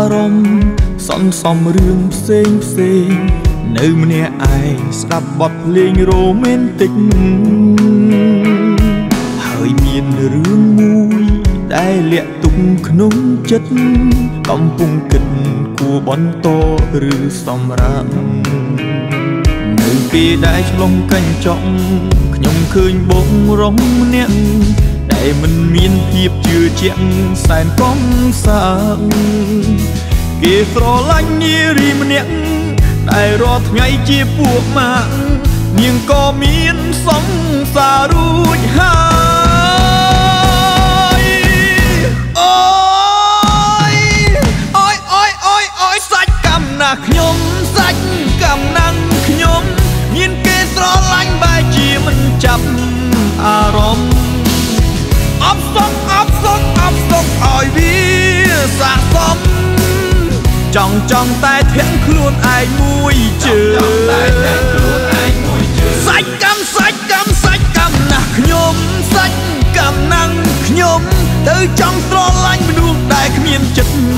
នៅក្នុងអារម្មណ៍សន្សំរឿងផ្សេងផ្សេង នៅម្នាក់ឯងស្ដាប់បទភ្លេងរ៉ូមែនទិកហើយមានរឿងមួយដែលលាក់ទុកក្នុងចិត្តកំពុងគិតគួរបន្តឬសម្រាប់នៅពេលដែលឆ្លងកញ្ចក់ខ្ញុំឃើញបងរងអ្នក ដែលមិនមានភាពជឿជាក់សែនកំសាងគេស្រឡាញ់នារីម្នាក់ដែលរាល់ថ្ងៃជាពួកម៉ាក់នាងក៏មានសង្សាររួចហើយអូយអូយអូយអូយអូយសាច់កម្មណាខ្ញុំសាច់កម្មណាំងខ្ញុំ មានគេស្រឡាញ់បែរជាមិនចាប់ ចង់ចង់តែធាក់ខ្លួនឯងមួយជើងចង់តែធាក់ខ្លួនឯងមួយជើងសាច់កម្មសាច់កម្មសាច់កម្មណាស់ខ្ញុំសាច់កម្មណាំងខ្ញុំទៅចង់ស្រឡាញ់មនុស្សដែលគ្មានចិត្ត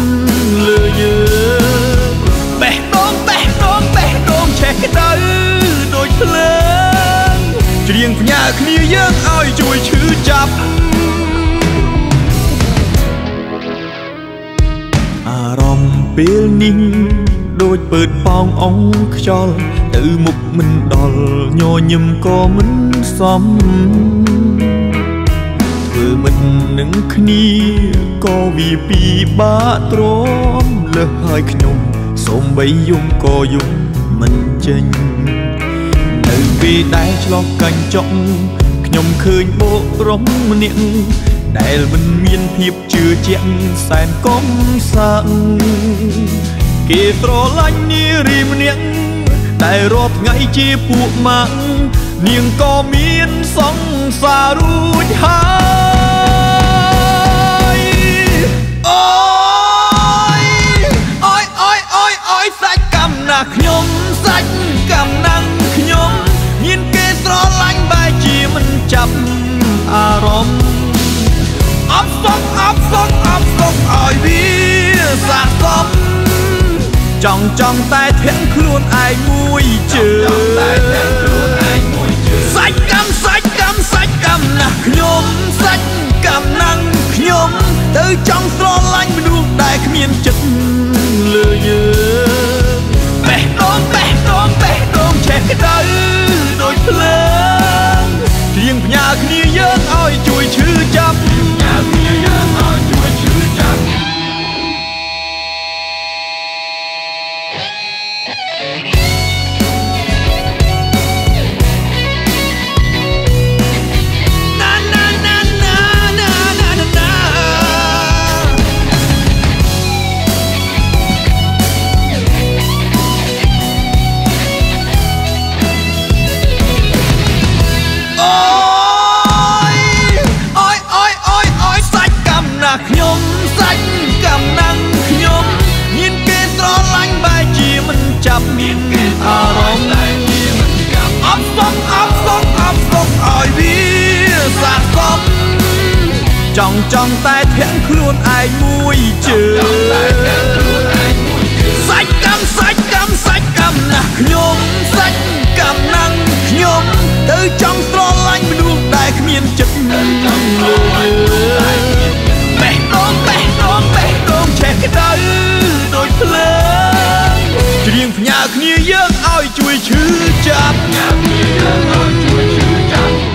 ពេលនេះដូចពើតប៉ោងអងខ្យល់ទៅមុខមិនដល់ញញឹមក៏មិនសមធ្វើមិននឹងគ្នាក៏វាពីបាក់ទ្រាំលើសហើយខ្ញុំសូមបីយំក៏យំមិនចេញនៅពេលដែលឆ្លោះកាញ់ចុកខ្ញុំឃើញបោករំម្នាក់ ដែលមិនមានភាពជឿជាក់សែនកំសាំងគេស្រឡាញ់នារីម្នាក់ដែលរាល់ថ្ងៃជាពួកម៉ាក់នាងក៏មានសង្សាររួចហើយអូយអូយអូយអូយអូយសាច់កម្មណាខ្ញុំសាច់កម្មណាំងខ្ញុំមានគេស្រឡាញ់បែរជាមិនចាប់អារម្មណ៍ ចង់ចង់តែធាក់ខ្លួនឯងមួយជើង សាច់កម្មណាំងខ្ញុំមានគេស្រឡាញ់បែរជាមិនចាប់មានគេអារម្មណ៍តែជាមិនចាប់អបសុកអបសុកអបសុកឲ្យវាសាកសមចង់ចង់តែធាក់ខ្លួនឯងមួយជើងចង់តែធាក់ខ្លួនឯងមួយជើងសាច់កម្មសាច់កម្មសាច់កម្មណាស់ខ្ញុំសាច់កម្មណាំងខ្ញុំទៅចង់ស្រឡាញ់មនុស្សដែលគ្មានចិត្ត យើងឲ្យជួយឈឺចាប់ចាប់ពីយើងឲ្យជួយឈឺចាប់